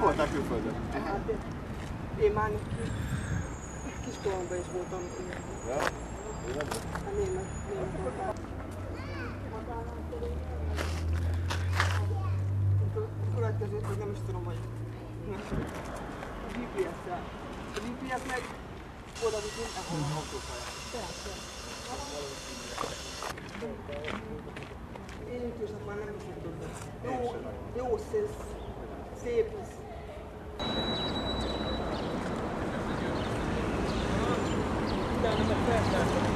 Voltál külföldön? Hát, én már kiskoromban is a GPS-szel. A GPS meg oda viszont ahol autópályán. Persze. Én ütősnek már nem is tudtam. Jó, jó szél, szép lesz. Utána meg felszálltam.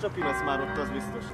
Csapi lesz már ott, az biztos.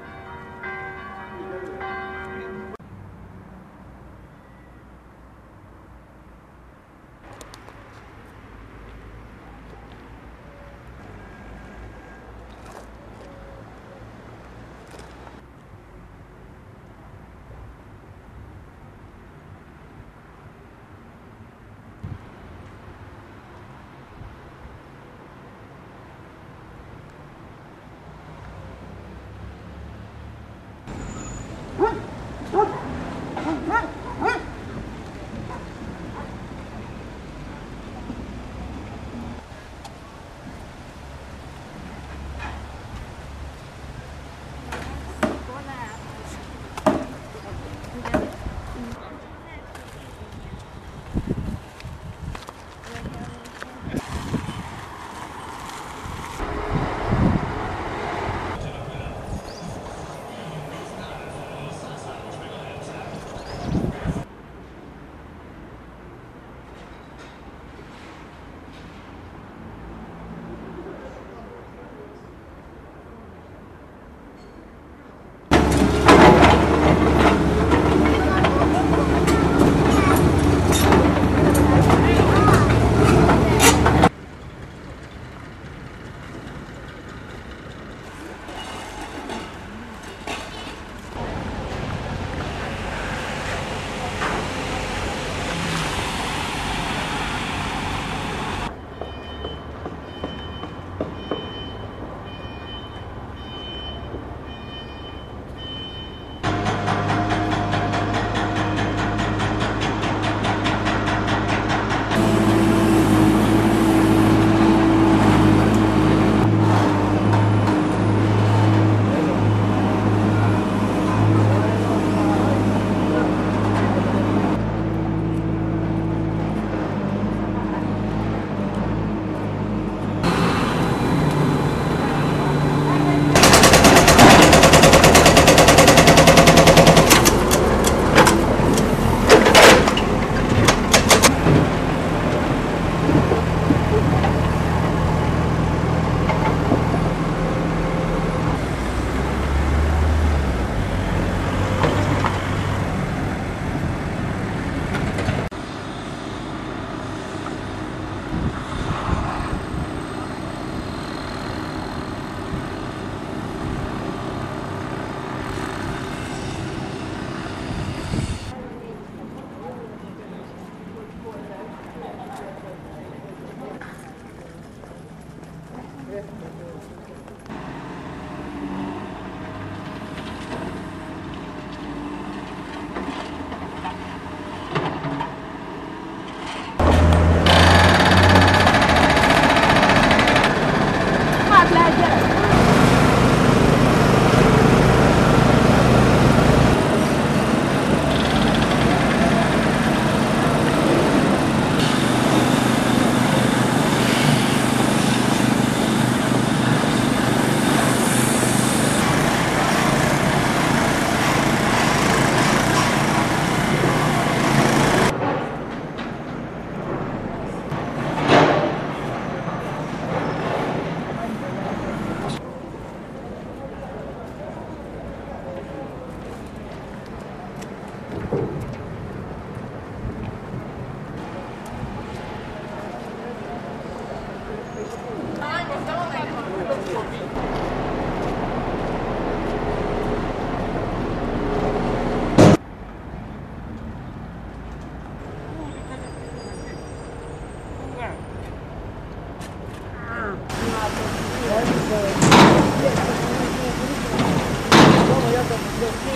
Thank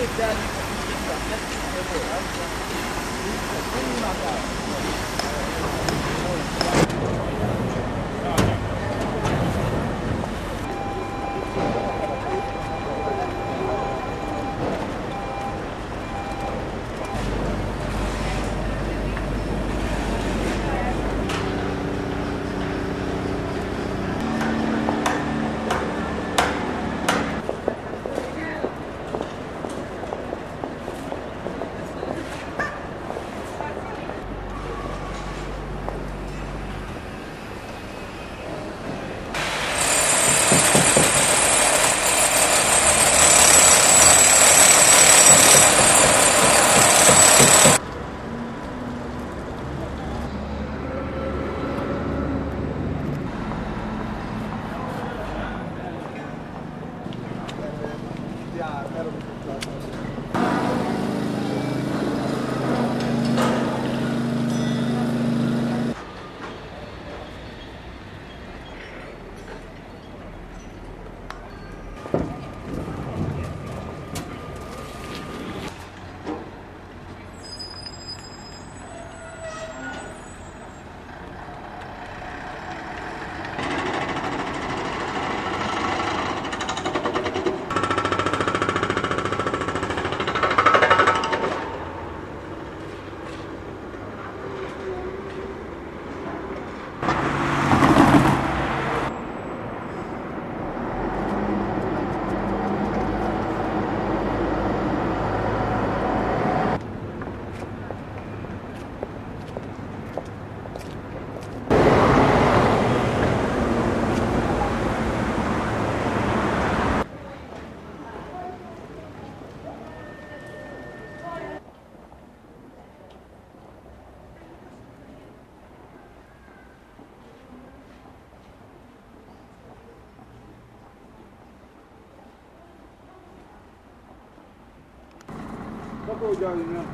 you. हो जाओ यहाँ